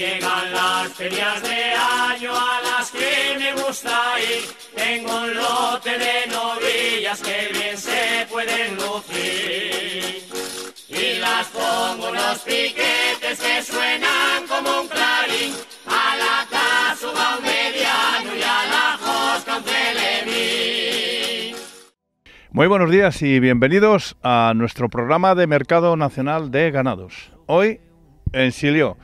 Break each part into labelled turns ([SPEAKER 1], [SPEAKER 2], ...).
[SPEAKER 1] llegan las ferias de año a las que me gusta ir. Tengo un lote de novillas que bien se pueden lucir. Y las pongo en los piquetes que suenan como un clarín. A la casa va un mediano y a la josca un.
[SPEAKER 2] Muy buenos días y bienvenidos a nuestro programa de Mercado Nacional de Ganados. Hoy en Silió.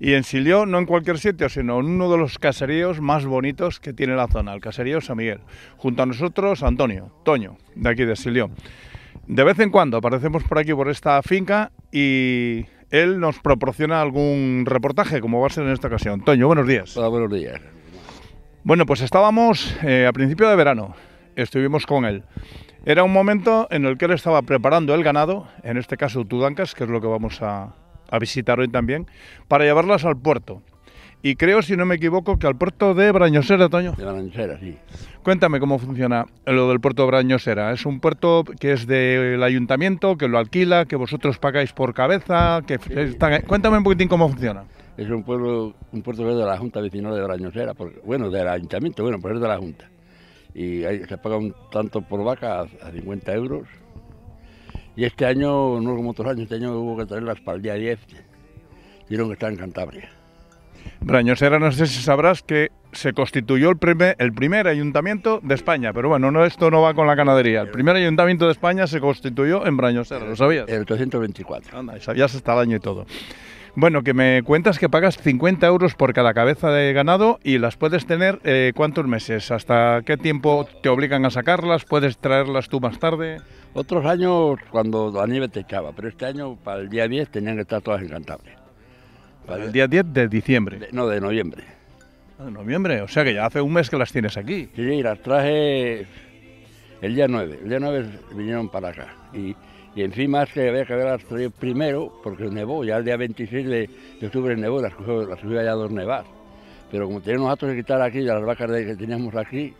[SPEAKER 2] Y en Silió no en cualquier sitio, sino en uno de los caseríos más bonitos que tiene la zona, el caserío San Miguel. Junto a nosotros, Antonio, Toño, de aquí de Silió. De vez en cuando aparecemos por aquí, por esta finca, y él nos proporciona algún reportaje, como va a ser en esta ocasión. Toño, buenos días.
[SPEAKER 3] Hola, buenos días.
[SPEAKER 2] Bueno, pues estábamos eh, a principio de verano, estuvimos con él. Era un momento en el que él estaba preparando el ganado, en este caso Tudancas, que es lo que vamos a, a visitar hoy también, para llevarlas al puerto. Y creo, si no me equivoco, que al puerto de Brañosera, Toño.
[SPEAKER 3] De Balanchera, sí.
[SPEAKER 2] Cuéntame cómo funciona lo del puerto de Brañosera. ¿Es un puerto que es del ayuntamiento, que lo alquila, que vosotros pagáis por cabeza? Que está- Cuéntame un poquitín cómo funciona.
[SPEAKER 3] Es un pueblo, un puerto que es de la Junta Vecinal de Brañosera, porque, bueno, del ayuntamiento, bueno, pero es de la Junta. Y ahí se paga un tanto por vaca a, a 50 euros. Y este año, no como otros años, este año hubo que traerlas para el día 10. Tuvieron que estar en Cantabria.
[SPEAKER 2] Brañosera, no sé si sabrás que se constituyó el primer, el primer ayuntamiento de España, pero bueno, no, esto no va con la ganadería. El primer ayuntamiento de España se constituyó en Brañosera, ¿lo sabías?
[SPEAKER 3] El 824.
[SPEAKER 2] Anda, y sabías hasta el año y todo. Bueno, que me cuentas que pagas 50 euros por cada cabeza de ganado y las puedes tener eh, cuántos meses, hasta qué tiempo te obligan a sacarlas, puedes traerlas tú más tarde.
[SPEAKER 3] Otros años cuando la nieve te echaba, pero este año para el día 10 tenían que estar todas en Cantabria.
[SPEAKER 2] Para el día 10 de diciembre,
[SPEAKER 3] de- no, de noviembre.
[SPEAKER 2] Ah, de noviembre, o sea que ya hace un mes que las tienes aquí.
[SPEAKER 3] Sí, las traje el día 9. El día 9 vinieron para acá. Y, y encima es que había que haberlas traído primero porque nevó. Ya el día 26 de, de octubre nevó, las las cogió ya dos nevas. Pero como teníamos datos que quitar aquí, de las vacas de- que teníamos aquí,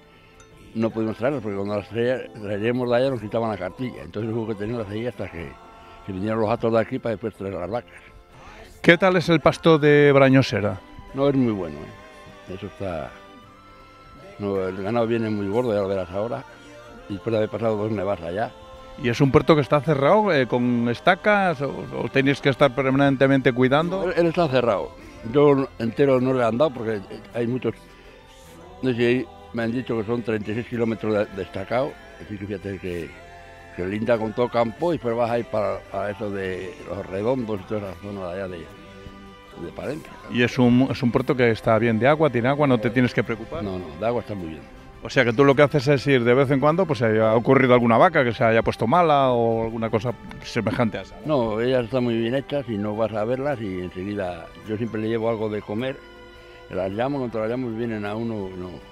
[SPEAKER 3] no pudimos traerlas porque cuando las traía- traíamos de allá nos quitaban la cartilla. Entonces hubo que tenerlas ahí hasta que se vinieron los datos de aquí para después traer las vacas.
[SPEAKER 2] ¿Qué tal es el pasto de Brañosera?
[SPEAKER 3] No es muy bueno, ¿eh? eso está. No, el ganado viene muy gordo, ya lo verás ahora. Y después de haber pasado dos nevas allá.
[SPEAKER 2] ¿Y es un puerto que está cerrado eh, con estacas o, o tenéis que estar permanentemente cuidando?
[SPEAKER 3] Él, él está cerrado. Yo entero no le han dado porque hay muchos. No sé me han dicho que son 36 kilómetros de, destacados. Así que fíjate que, que linda con todo campo y vas a ir para, para eso de los redondos y toda esa zona de allá de, de Palencia.
[SPEAKER 2] Y es un, es un puerto que está bien de agua, tiene agua, no te tienes que preocupar.
[SPEAKER 3] No, no, de agua está muy bien.
[SPEAKER 2] O sea que tú lo que haces es ir de vez en cuando, pues si ha ocurrido alguna vaca que se haya puesto mala o alguna cosa semejante a esa.
[SPEAKER 3] No, ellas están muy bien hechas y no vas a verlas y enseguida yo siempre le llevo algo de comer, las llamo, cuando las llamo vienen a uno, no.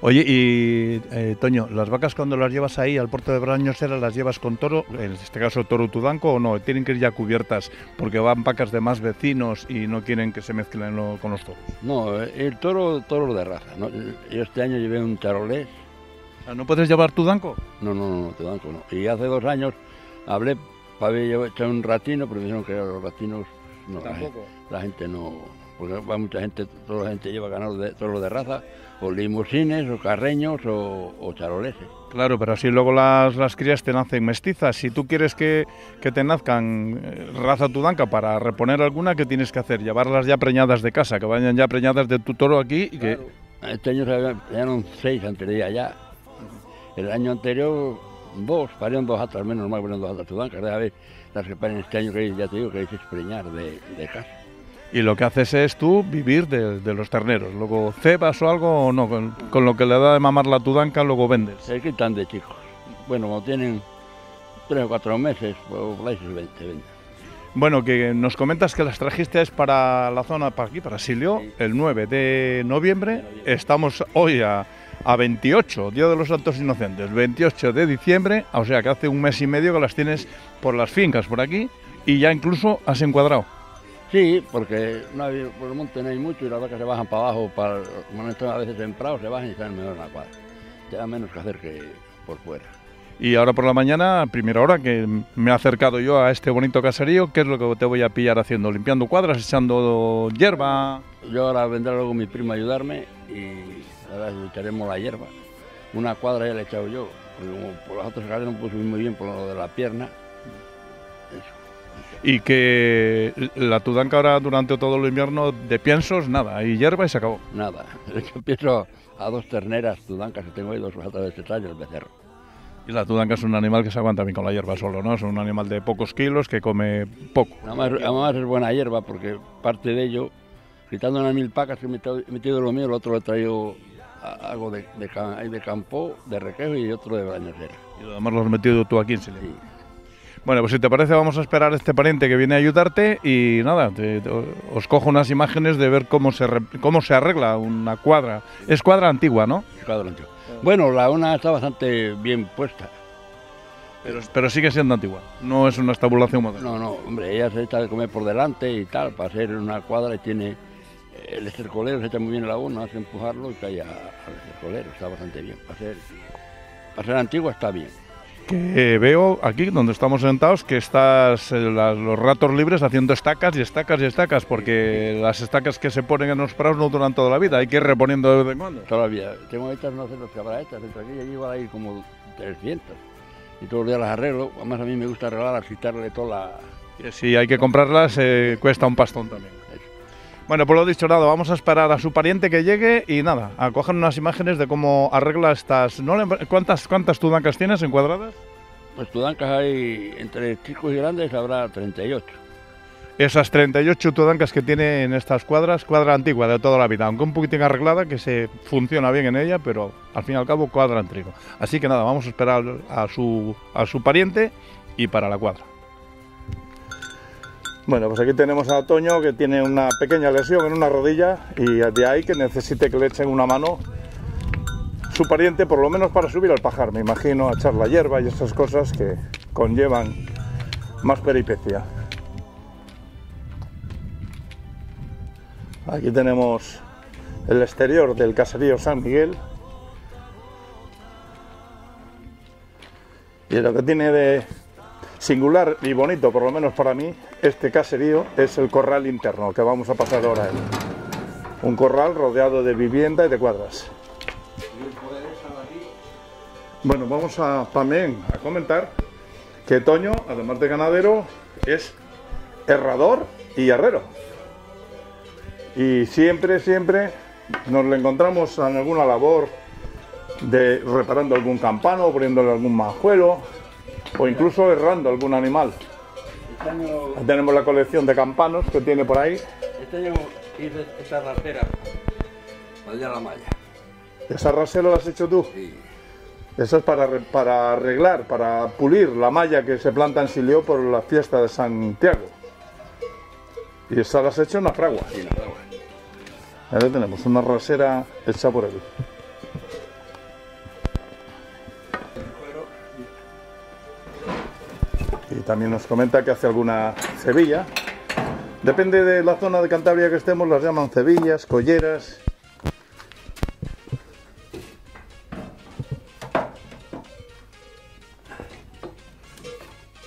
[SPEAKER 2] Oye, y eh, Toño, ¿las vacas cuando las llevas ahí al puerto de Brañosera las llevas con toro, en este caso toro tudanco o no? ¿Tienen que ir ya cubiertas porque van vacas de más vecinos y no quieren que se mezclen lo- con los toros?
[SPEAKER 3] no, el toro, toro de raza. ¿no? Yo este año llevé un charolés,
[SPEAKER 2] sea, ¿No puedes llevar tudanco?
[SPEAKER 3] no, no, no, te dan no. Y hace dos años hablé para haber un ratino, pero me dijeron que los ratinos, no, la gente, la gente no, porque va mucha gente, toda la gente lleva ganado de toro de raza, o limusines, o carreños, o, o charoleses.
[SPEAKER 2] Claro, pero así luego las, las crías te nacen mestizas. Si tú quieres que, que te nazcan eh, raza tudanca para reponer alguna, ¿qué tienes que hacer? Llevarlas ya preñadas de casa, que vayan ya preñadas de tu toro aquí y que...
[SPEAKER 3] Este año se eran seis antes de allá. El año anterior, dos, parieron dos atas, menos mal parieron dos atas sudancas. A ver, las que paren este año, que ya te digo, que es preñar de, de casa.
[SPEAKER 2] Y lo que haces es tú vivir de, de los terneros. Luego cebas o algo o no, con, con lo que le da de mamar la tudanca luego vendes.
[SPEAKER 3] Se quitan de chicos. Bueno, como tienen tres o cuatro meses, pues ahí se ven- se venden.
[SPEAKER 2] Bueno, que nos comentas que las trajiste es para la zona, para aquí, para Silio, el 9 de noviembre. Estamos hoy a, a 28, Día de los Santos Inocentes, 28 de diciembre, o sea que hace un mes y medio que las tienes por las fincas por aquí y ya incluso has encuadrado.
[SPEAKER 3] Sí, porque no hay, por el monte no hay mucho y las vacas se bajan para abajo, para, como no están a veces en Prado, se bajan y salen mejor en la cuadra. Te da menos que hacer que por fuera.
[SPEAKER 2] Y ahora por la mañana, primera hora, que me he acercado yo a este bonito caserío, ¿qué es lo que te voy a pillar haciendo? ¿Limpiando cuadras, echando hierba?
[SPEAKER 3] Yo ahora vendrá luego mi primo a ayudarme y ahora echaremos la hierba. Una cuadra ya le he echado yo, porque como por las otras escaleras no puedo subir muy bien por lo de la pierna.
[SPEAKER 2] Y que la tudanca ahora durante todo el invierno de piensos, nada, hay hierba y se acabó.
[SPEAKER 3] Nada. Yo pienso a dos terneras tudancas que tengo ahí, dos ratas de este el becerro.
[SPEAKER 2] Y la tudanca es un animal que se aguanta bien con la hierba solo, ¿no? Es un animal de pocos kilos que come poco.
[SPEAKER 3] Además, además es buena hierba porque parte de ello, quitando unas mil pacas que he metido, he metido lo mío, el otro lo he traído algo de, de, de campo, de requejo y otro de bañosera.
[SPEAKER 2] Y lo demás lo has metido tú aquí en.
[SPEAKER 3] Sí.
[SPEAKER 2] Bueno, pues si te parece vamos a esperar a este pariente que viene a ayudarte y nada, te- te- os cojo unas imágenes de ver cómo se, re- cómo se arregla una cuadra. Es cuadra antigua, ¿no?
[SPEAKER 3] Cuadro antiguo. Bueno, la una está bastante bien puesta.
[SPEAKER 2] Pero, pero sigue siendo antigua, no es una estabulación moderna.
[SPEAKER 3] No, no, hombre, ella se echa de comer por delante y tal, para hacer una cuadra y tiene eh, el estercolero, se echa muy bien la una, hace empujarlo y cae al estercolero, está bastante bien. Para ser, para ser antigua está bien.
[SPEAKER 2] Que veo aquí donde estamos sentados que estás eh, las- los ratos libres haciendo estacas y estacas y estacas, porque las estacas que se ponen en los prados no duran toda la vida, hay que ir reponiendo de vez en cuando.
[SPEAKER 3] Todavía, tengo hechas, no sé los que habrá hechas, entre aquí y allí van a ir como 300. Y todos los días las arreglo, además a mí me gusta arreglarlas, quitarle toda la...
[SPEAKER 2] Si hay que comprarlas, eh, cuesta un pastón también. Bueno, pues lo dicho, nada, vamos a esperar a su pariente que llegue y nada, a coger unas imágenes de cómo arregla estas... ¿no? ¿Cuántas, cuántas tudancas tienes encuadradas?
[SPEAKER 3] Pues tudancas hay, entre chicos y grandes habrá 38.
[SPEAKER 2] Esas 38 tudancas que tiene en estas cuadras, cuadra antigua de toda la vida, aunque un poquitín arreglada, que se funciona bien en ella, pero al fin y al cabo cuadra antigua. Así que nada, vamos a esperar a su, a su pariente y para la cuadra. Bueno, pues aquí tenemos a Toño que tiene una pequeña lesión en una rodilla y de ahí que necesite que le echen una mano su pariente, por lo menos para subir al pajar, me imagino, a echar la hierba y esas cosas que conllevan más peripecia. Aquí tenemos el exterior del caserío San Miguel. Y lo que tiene de singular y bonito, por lo menos para mí, este caserío es el corral interno que vamos a pasar ahora a él. Un corral rodeado de vivienda y de cuadras. Bueno, vamos a también a comentar que Toño, además de ganadero, es herrador y herrero. Y siempre, siempre nos le encontramos en alguna labor de reparando algún campano, poniéndole algún majuelo o incluso herrando algún animal.
[SPEAKER 3] Este año,
[SPEAKER 2] Tenemos la colección de campanos que tiene por ahí.
[SPEAKER 3] este año hice esa rastera para allá la malla.
[SPEAKER 2] ¿Esa rasera la has hecho tú?
[SPEAKER 3] Sí.
[SPEAKER 2] Eso es para, para arreglar, para pulir la malla que se planta en Silio por la fiesta de Santiago. Y esa la has hecho en una fragua.
[SPEAKER 3] Sí, la fragua.
[SPEAKER 2] Ahí tenemos una rasera hecha por él. También nos comenta que hace alguna cebilla. Depende de la zona de Cantabria que estemos, las llaman cebillas, colleras.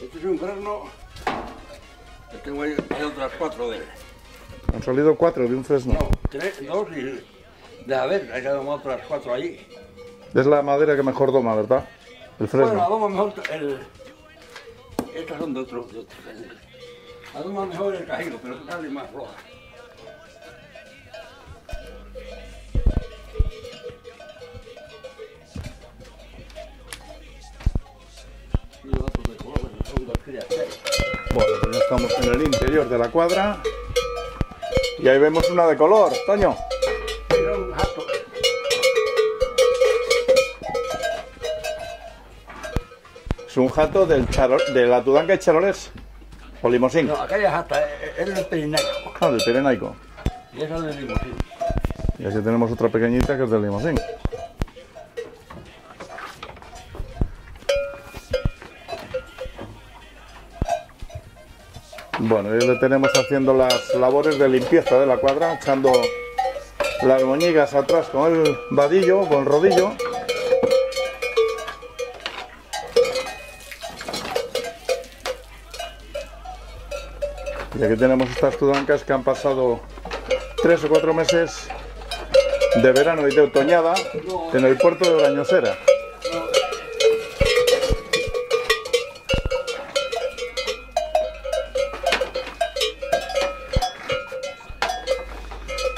[SPEAKER 3] Este es un fresno que tengo ahí otras cuatro de él.
[SPEAKER 2] Han salido cuatro de un fresno.
[SPEAKER 3] No, tres, dos y... De haber, hay quedado otras cuatro allí.
[SPEAKER 2] Es la madera que mejor doma, ¿verdad? El fresno.
[SPEAKER 3] Bueno, adoma mejor el... Estas son de otro... De otro adoma mejor el cajilo, pero sale más crías.
[SPEAKER 2] Bueno, pues ya estamos en el interior de la cuadra. Y ahí vemos una de color, Toño. Es un jato del charo- de la Tudanca de Charolés. O Limosín.
[SPEAKER 3] No, aquella jata es el perinaico.
[SPEAKER 2] Ah, del Pirenaico.
[SPEAKER 3] Y esa es de limosín.
[SPEAKER 2] Y así tenemos otra pequeñita que es del Limosín. Bueno, y le tenemos haciendo las labores de limpieza de la cuadra, echando las moñigas atrás con el vadillo, con el rodillo. Y aquí tenemos estas tudancas que han pasado tres o cuatro meses de verano y de otoñada en el puerto de Brañosera.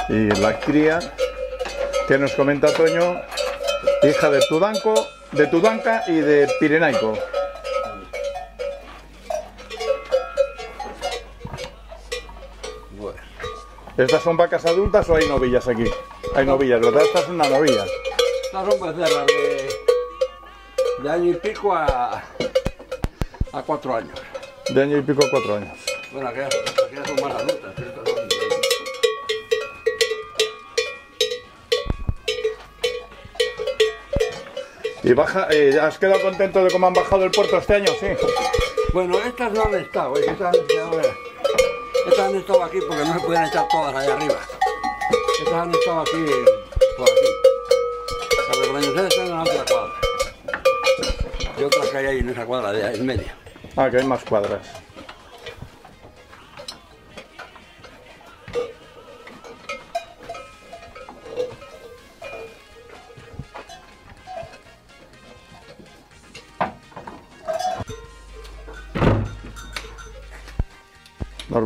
[SPEAKER 2] Y la cría que nos comenta Toño, hija de Tudanco, de Tudanca y de Pirenaico.
[SPEAKER 3] Bueno,
[SPEAKER 2] ¿Estas son vacas adultas o hay novillas aquí? Hay novillas, ¿verdad? Esta es una novilla.
[SPEAKER 3] estas son becerras de, de año y pico a, a cuatro años.
[SPEAKER 2] De año y pico a cuatro años.
[SPEAKER 3] Bueno, aquellas, aquellas son más adultas. estas de-
[SPEAKER 2] ¿Y baja, eh, has quedado contento de cómo han bajado el puerto este año? Sí.
[SPEAKER 3] Bueno, estas no han estado, estas, han estado, estas han estado aquí porque no se pueden echar todas allá arriba. Estas han estado aquí, por aquí. Las de Brañosera están en otra cuadra. Y otras que hay ahí en esa cuadra de ahí, en medio.
[SPEAKER 2] Ah, que hay más cuadras.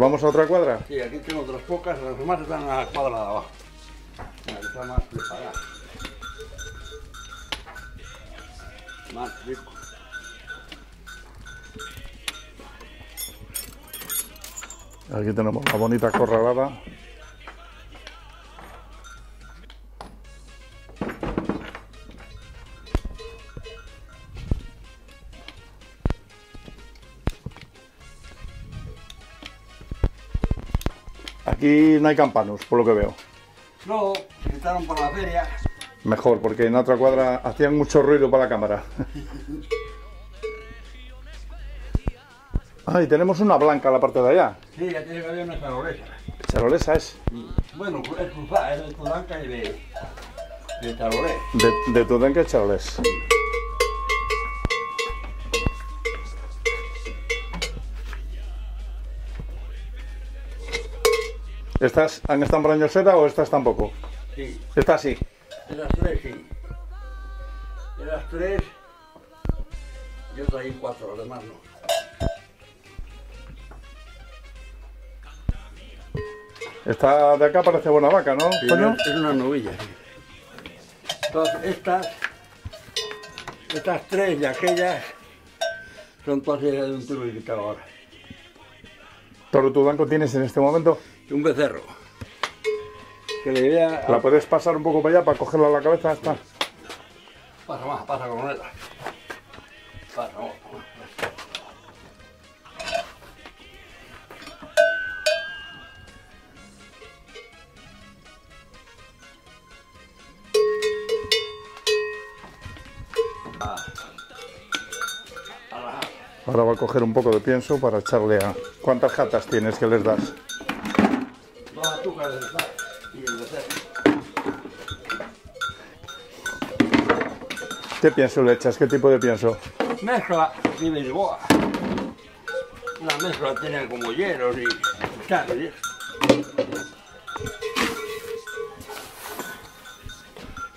[SPEAKER 2] Vamos a otra cuadra?
[SPEAKER 3] Sí, aquí tengo otras pocas, las demás están en la cuadra de abajo. La que está más preparada. Más rico.
[SPEAKER 2] Aquí tenemos la bonita corralada. Aquí no hay campanos, por lo que veo.
[SPEAKER 3] No, se quitaron por la feria.
[SPEAKER 2] Mejor, porque en otra cuadra hacían mucho ruido para la cámara. Ah, y tenemos una blanca a la parte de allá.
[SPEAKER 3] Sí, ya tiene que haber una charolesa.
[SPEAKER 2] Charolesa es.
[SPEAKER 3] Bueno, es cruzada, es de Tudanca y de, de Charolés.
[SPEAKER 2] De, de Tudenque Charolés. ¿Estas han estado en Brañosera o estas tampoco?
[SPEAKER 3] Sí,
[SPEAKER 2] Esta sí.
[SPEAKER 3] esas tres sí. Esas tres. Yo traí cuatro, los demás no.
[SPEAKER 2] Esta de acá parece buena vaca, ¿no,
[SPEAKER 3] Sí,
[SPEAKER 2] Toño?
[SPEAKER 3] es una novilla, sí. Entonces, estas, estas tres y aquellas son todas de un tiro ahora.
[SPEAKER 2] Toro Tudanco tienes en este momento.
[SPEAKER 3] Y un becerro. Que le idea.
[SPEAKER 2] ¿La puedes pasar un poco para allá para cogerla a la cabeza? Está.
[SPEAKER 3] Pasa más, pasa con ella. Pasa, vamos. Ah. Ahora,
[SPEAKER 2] Ahora va a coger un poco de pienso para echarle a... ¿Cuántas jatas tienes que les das?
[SPEAKER 3] Del sal y el.
[SPEAKER 2] ¿Qué pienso le echas? ¿Qué tipo de pienso?
[SPEAKER 3] Mezcla y Lisboa. La mezcla tiene como hielos y eso.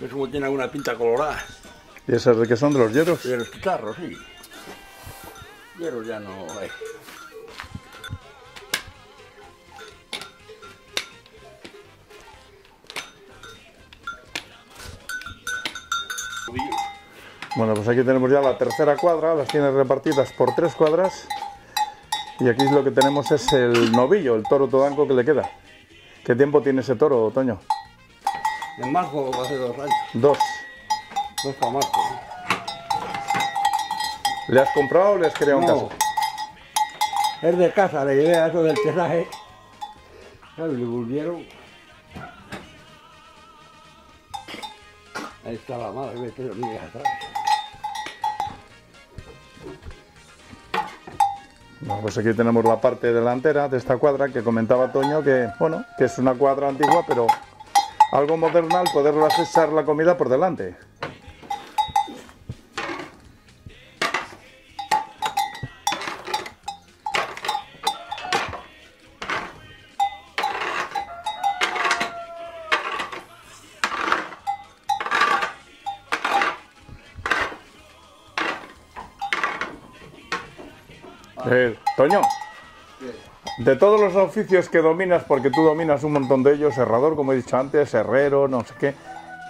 [SPEAKER 3] Es como tiene alguna pinta colorada.
[SPEAKER 2] ¿Y esas de qué son? ¿De los hierros?
[SPEAKER 3] Y de los chicharros, sí. Hielos ya no hay.
[SPEAKER 2] Bueno, pues aquí tenemos ya la tercera cuadra, las tienes repartidas por tres cuadras. Y aquí lo que tenemos es el novillo, el toro todanco que le queda. ¿Qué tiempo tiene ese toro, Toño?
[SPEAKER 3] En marzo, hace dos años.
[SPEAKER 2] Dos.
[SPEAKER 3] Dos para marzo.
[SPEAKER 2] ¿Le has comprado o le has creado en
[SPEAKER 3] No.
[SPEAKER 2] casa?
[SPEAKER 3] Es de casa, le llevé a eso del tesaje. ¿Sabes? Le volvieron. Ahí está la madre, ve, pero mira atrás.
[SPEAKER 2] Bueno, pues aquí tenemos la parte delantera de esta cuadra que comentaba Toño que, bueno, que es una cuadra antigua, pero algo moderna al poderlas echar la comida por delante. Eh, Toño, de todos los oficios que dominas, porque tú dominas un montón de ellos, herrador, como he dicho antes, herrero, no sé qué,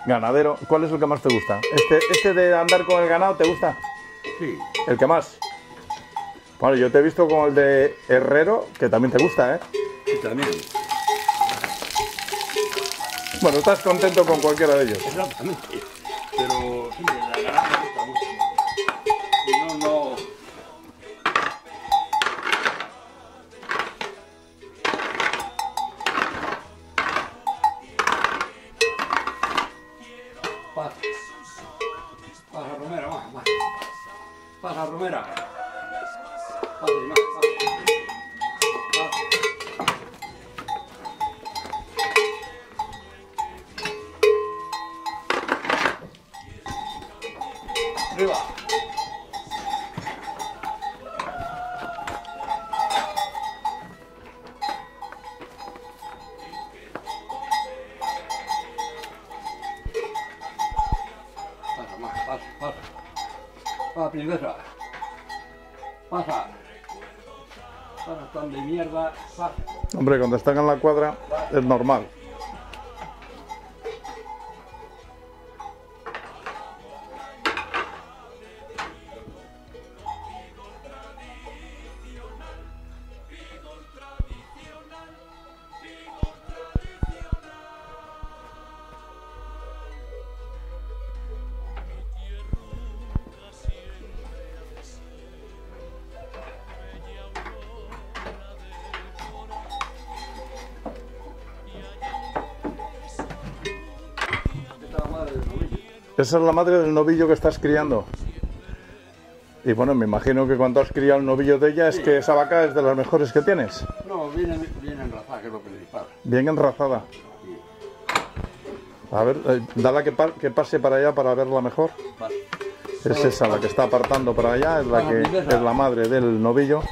[SPEAKER 2] ganadero, ¿cuál es el que más te gusta? ¿Este, este de andar con el ganado te gusta?
[SPEAKER 3] Sí,
[SPEAKER 2] ¿El que más? Bueno, yo te he visto con el de herrero, que también te gusta, ¿eh?
[SPEAKER 3] sí, también.
[SPEAKER 2] Bueno, estás contento con cualquiera de ellos.
[SPEAKER 3] Exactamente. Arriba. Pasa pasa, pasa. Pasa, princesa. Pasa. Pasa, tan de mierda. Pasa.
[SPEAKER 2] Hombre, cuando están en la cuadra es normal. Esa es la madre del novillo que estás criando. Y bueno, me imagino que cuando has criado el novillo de ella es que esa vaca es de las mejores que tienes.
[SPEAKER 3] No, viene, viene enlazada, que es lo principal.
[SPEAKER 2] Bien enrazada. A ver, eh, dala que, pa- que pase para allá para verla mejor. Es esa la que está apartando para allá, es la que es la madre del novillo.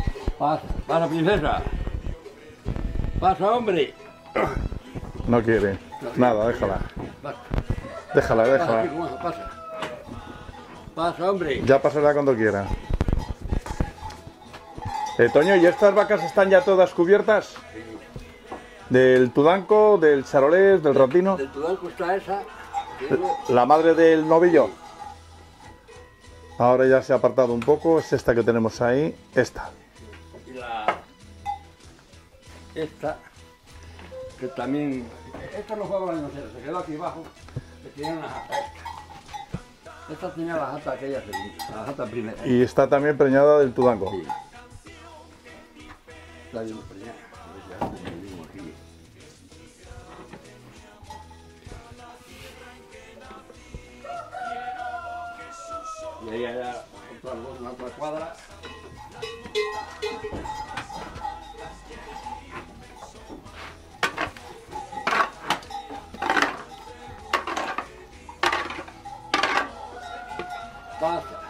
[SPEAKER 3] Pasa, pasa, princesa. Pasa, hombre.
[SPEAKER 2] No quiere. Nada, déjala. Déjala, déjala.
[SPEAKER 3] pasa, pasa. Pasa, hombre.
[SPEAKER 2] Ya pasará cuando quiera. Eh, Toño, ¿y estas vacas están ya todas cubiertas? Del tudanco, del charolés, del ratino.
[SPEAKER 3] Del tudanco está esa.
[SPEAKER 2] La madre del novillo. Ahora ya se ha apartado un poco. Es esta que tenemos ahí. Esta.
[SPEAKER 3] Y la. Esta. Que también. Esta no fue la inocente, se quedó aquí abajo. Que tenía una jata esta. Tenía la jata aquella segunda, la jata primera.
[SPEAKER 2] Y está también preñada del tudanco.
[SPEAKER 3] Sí. Está bien preñada. Y ahí hay otra, otra cuadra. Pasa.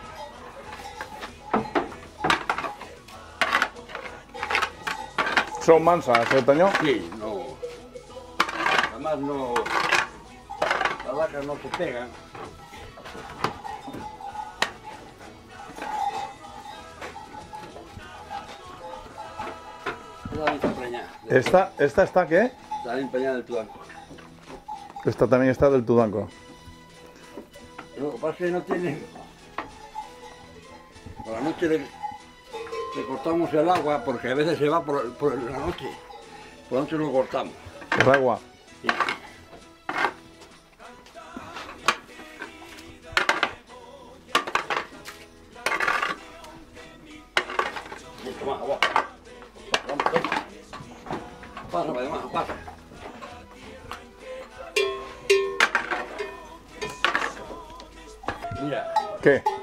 [SPEAKER 2] Son mansas, ¿eh, Toño?
[SPEAKER 3] Sí, no. Además no. Las vacas no se pegan.
[SPEAKER 2] Esta, esta está, ¿qué?
[SPEAKER 3] Está bien empeñada el tudanco.
[SPEAKER 2] Esta también está del tudanco.
[SPEAKER 3] Lo que pasa es que no tiene. Por la noche le, le cortamos el agua porque a veces se va por, por la noche. Por la noche lo cortamos.
[SPEAKER 2] El agua.
[SPEAKER 3] Sí. Mucho más agua. Vamos, vamos. Pasa, para demás, pasa. Mira,
[SPEAKER 2] ¿Qué?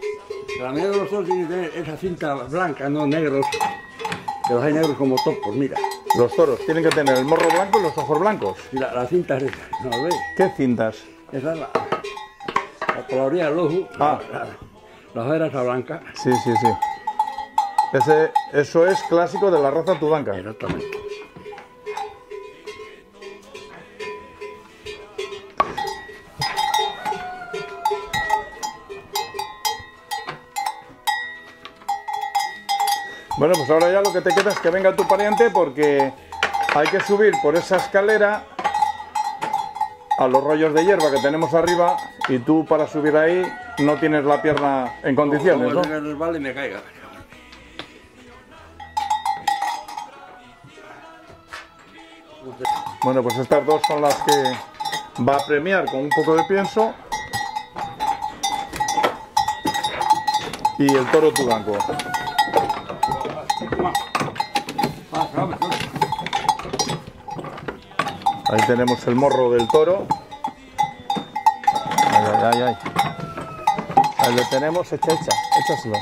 [SPEAKER 3] La media de los toros tiene que tener esa cinta blanca, no negros. Que los hay negros como topos, mira.
[SPEAKER 2] Los toros tienen que tener el morro blanco y los ojos blancos.
[SPEAKER 3] Y la, la cinta es esa, ¿no lo ves?
[SPEAKER 2] ¿Qué cintas?
[SPEAKER 3] Esa es la, la orilla del ojo.
[SPEAKER 2] Ah.
[SPEAKER 3] La, la, la blanca.
[SPEAKER 2] Sí, sí, sí. Ese, eso es clásico de la raza tudanca.
[SPEAKER 3] Exactamente.
[SPEAKER 2] Pues ahora ya lo que te queda es que venga tu pariente porque hay que subir por esa escalera a los rollos de hierba que tenemos arriba y tú para subir ahí no tienes la pierna en condiciones. Bueno, pues estas dos son las que va a premiar con un poco de pienso. Y el toro tudanco. Ahí tenemos el morro del toro. Ay, ay, ay. Ahí lo tenemos, echa, echa, échaselo.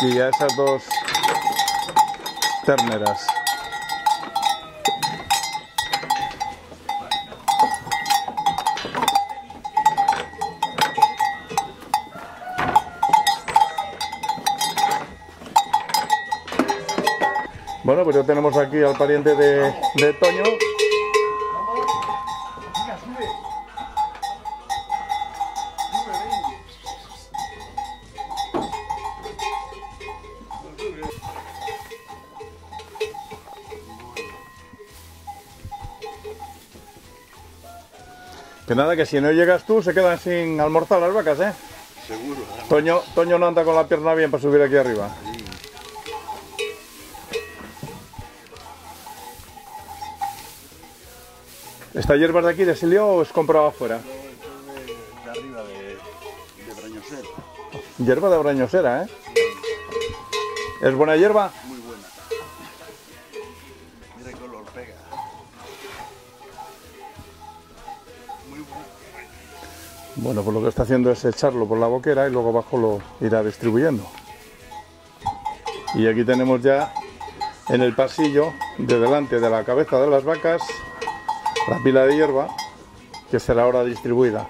[SPEAKER 2] Y a esas dos terneras. Bueno, pues ya tenemos aquí al pariente de, de Toño. Que nada, que si no llegas tú se quedan sin almorzar las vacas, ¿eh?
[SPEAKER 3] Seguro.
[SPEAKER 2] Toño, Toño no anda con la pierna bien para subir aquí arriba. ¿Esta hierba de aquí, de Silio, o es comprada afuera?
[SPEAKER 3] De arriba de, de Brañosel.
[SPEAKER 2] Hierba de brañosera, ¿eh? ¿Es buena hierba?
[SPEAKER 3] Muy buena. Mira qué color pega. Muy buena.
[SPEAKER 2] Bueno, pues lo que está haciendo es echarlo por la boquera y luego abajo lo irá distribuyendo. Y aquí tenemos ya en el pasillo de delante de la cabeza de las vacas la pila de hierba que será ahora distribuida.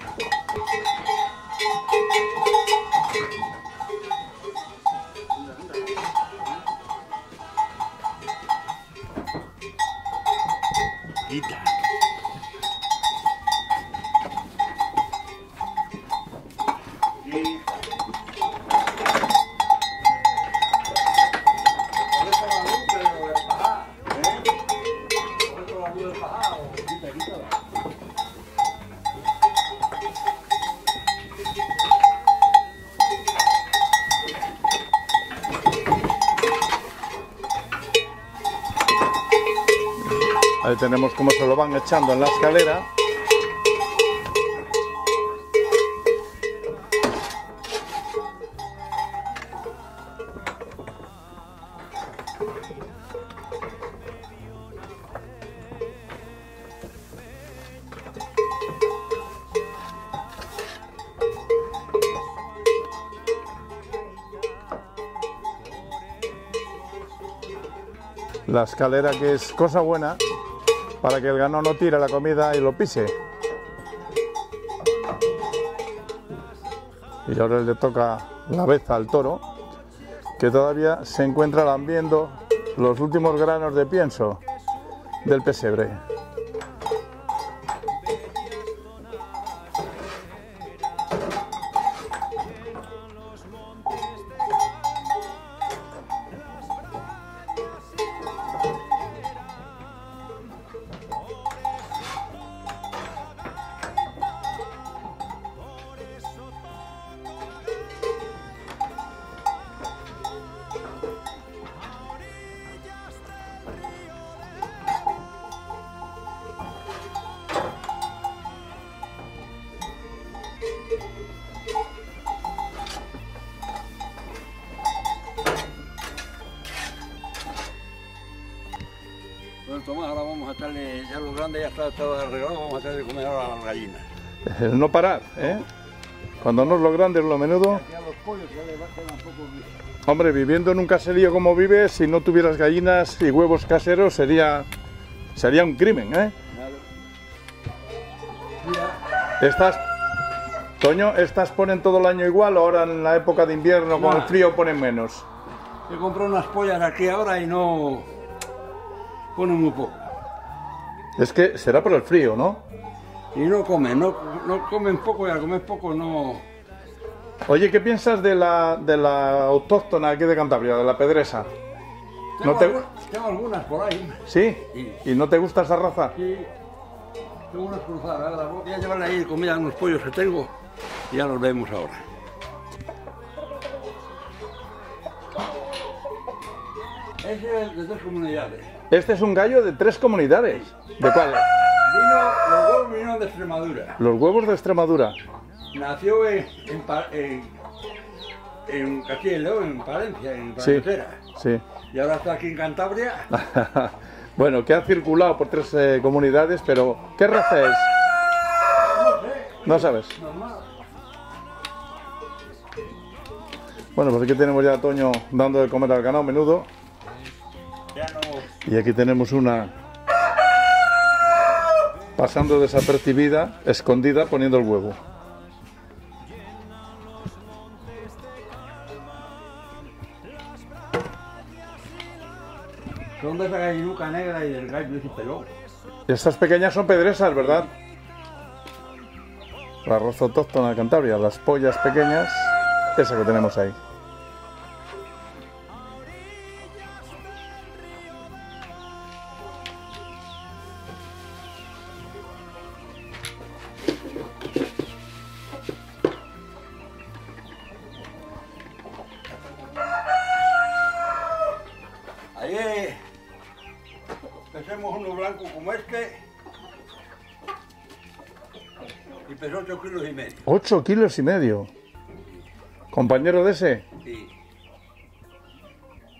[SPEAKER 2] Ahí tenemos cómo se lo van echando en la escalera. La escalera que es cosa buena para que el ganado no tire la comida y lo pise. Y ahora le toca la vez al toro, que todavía se encuentra lambiendo los últimos granos de pienso del pesebre.
[SPEAKER 3] Grande ya está todo arreglado, vamos a echarle de comer ahora a las gallinas.
[SPEAKER 2] El no parar, ¿eh? Cuando no es lo grande, es lo menudo.
[SPEAKER 3] Aquí a los pollos ya le va a quedar un poco...
[SPEAKER 2] Hombre, viviendo en un caserío como vives, si no tuvieras gallinas y huevos caseros, sería, sería un crimen, ¿eh? Estas, Toño, ¿estas ponen todo el año igual o ahora en la época de invierno con el frío ponen menos?
[SPEAKER 3] He comprado unas pollas aquí ahora y no ponen muy poco.
[SPEAKER 2] Es que será por el frío, ¿no?
[SPEAKER 3] Y no comen, no, no comen poco y al comer poco no...
[SPEAKER 2] Oye, ¿qué piensas de la, de la autóctona aquí de Cantabria, de la pedresa?
[SPEAKER 3] Tengo,
[SPEAKER 2] No te-
[SPEAKER 3] algu- tengo algunas por ahí.
[SPEAKER 2] ¿Sí? ¿Y no te gusta esa raza?
[SPEAKER 3] Sí, tengo unas cruzadas. Voy a llevarle ahí comida a unos pollos que tengo y ya los vemos ahora. Ese es de tres comunidades.
[SPEAKER 2] Este es un gallo de tres comunidades. ¿De cuál?
[SPEAKER 3] Vino, los huevos vinieron de Extremadura.
[SPEAKER 2] Los huevos de Extremadura.
[SPEAKER 3] Nació en, en, en, en Castilla y León, en Palencia, en
[SPEAKER 2] Sí. Sí.
[SPEAKER 3] Y ahora está aquí en Cantabria.
[SPEAKER 2] bueno, que ha circulado por tres eh, comunidades, pero ¿qué raza es?
[SPEAKER 3] No sé,
[SPEAKER 2] No sabes.
[SPEAKER 3] normal.
[SPEAKER 2] Bueno, pues aquí tenemos ya a Toño dando de comer al ganado menudo. Y aquí tenemos una pasando desapercibida, escondida, poniendo el huevo.
[SPEAKER 3] Son de esa gallinuca negra y del gallo ese pelón.
[SPEAKER 2] Estas pequeñas son pedresas, ¿verdad? La raza autóctona de Cantabria, las pollas pequeñas, esa que tenemos ahí.
[SPEAKER 3] Como este y pesó 8 kilos y medio.
[SPEAKER 2] 8 kilos y medio. Compañero de ese,
[SPEAKER 3] Y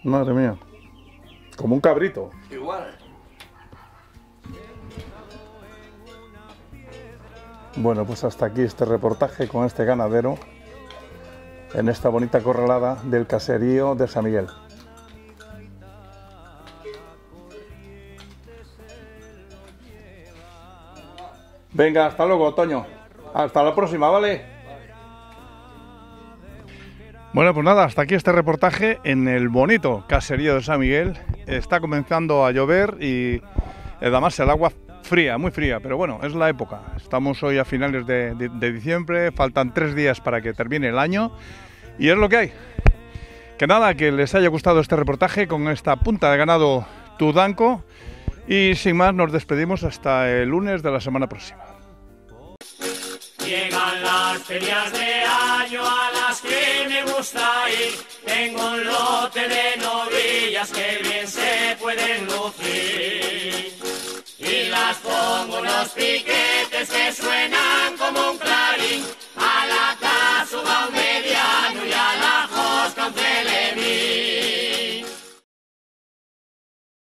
[SPEAKER 2] madre mía. Como un cabrito.
[SPEAKER 3] igual.
[SPEAKER 2] Bueno, pues hasta aquí este reportaje con este ganadero en esta bonita corralada del caserío de San Miguel. Venga, hasta luego, Toño. Hasta la próxima, ¿vale? Bueno, pues nada, hasta aquí este reportaje en el bonito caserío de San Miguel. Está comenzando a llover y además el agua fría, muy fría, pero bueno, es la época. Estamos hoy a finales de, diciembre, faltan tres días para que termine el año y es lo que hay. Que nada, que les haya gustado este reportaje con esta punta de ganado Tudanco y sin más, nos despedimos hasta el lunes de la semana próxima.
[SPEAKER 1] Llegan las ferias de año a las que me gusta ir. Tengo un lote de novillas que bien se pueden lucir. Y las pongo unos piquetes que suenan como un clarín. A la taza un mediano y a la josca un telemín.